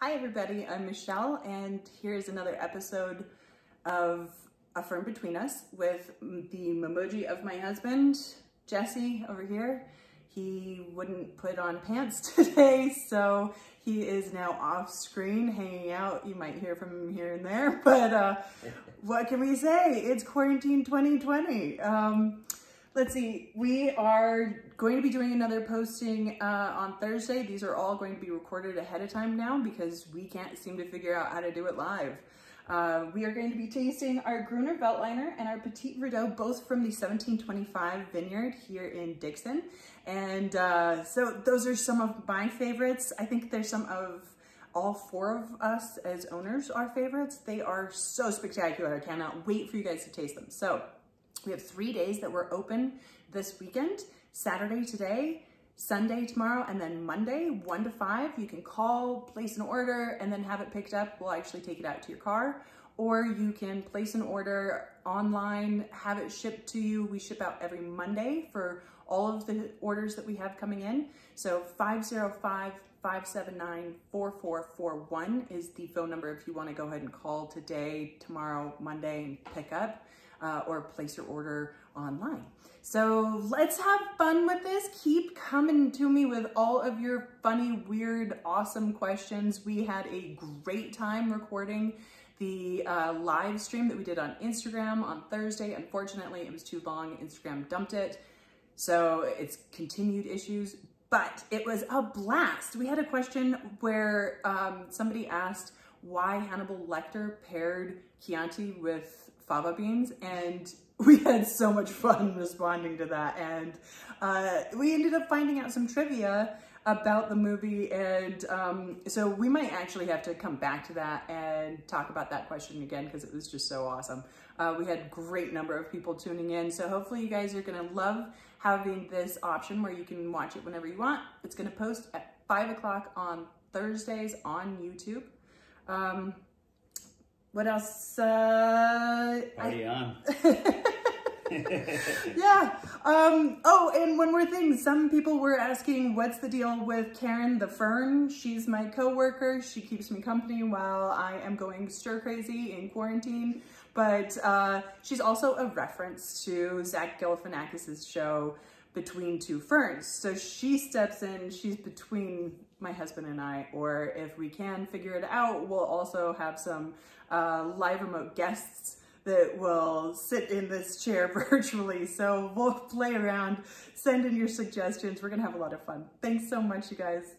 Hi everybody, I'm Michelle and here's another episode of A Fern Between Us with the memoji of my husband, Jesse, over here. He wouldn't put on pants today, so he is now off screen hanging out. You might hear from him here and there, but uh, what can we say? It's quarantine 2020. Um, let's see, we are going to be doing another posting uh, on Thursday. These are all going to be recorded ahead of time now because we can't seem to figure out how to do it live. Uh, we are going to be tasting our Gruner Veltliner and our Petit Verdot, both from the 1725 vineyard here in Dixon. And uh, so those are some of my favorites. I think there's some of all four of us as owners are favorites. They are so spectacular. I cannot wait for you guys to taste them. So we have three days that we're open this weekend, Saturday today, Sunday tomorrow, and then Monday, one to five. You can call, place an order, and then have it picked up. We'll actually take it out to your car. Or you can place an order online, have it shipped to you. We ship out every Monday for all of the orders that we have coming in. So 505 579 4441 is the phone number if you want to go ahead and call today, tomorrow, Monday, and pick up uh, or place your order online. So let's have fun with this. Keep coming to me with all of your funny, weird, awesome questions. We had a great time recording the uh, live stream that we did on Instagram on Thursday. Unfortunately, it was too long. Instagram dumped it. So it's continued issues, but it was a blast. We had a question where um, somebody asked why Hannibal Lecter paired Chianti with fava beans and we had so much fun responding to that. And uh, we ended up finding out some trivia about the movie. And um, so we might actually have to come back to that and talk about that question again because it was just so awesome. Uh, we had great number of people tuning in. So hopefully you guys are gonna love having this option where you can watch it whenever you want. It's gonna post at five o'clock on Thursdays on YouTube. Um, what else? Uh. yeah. Um, oh, and one more thing. Some people were asking, what's the deal with Karen the Fern? She's my coworker. She keeps me company while I am going stir crazy in quarantine. But uh, she's also a reference to Zach Galifianakis' show Between Two Ferns. So she steps in, she's between my husband and I, or if we can figure it out, we'll also have some uh, live remote guests that will sit in this chair virtually. So we'll play around, send in your suggestions. We're gonna have a lot of fun. Thanks so much, you guys.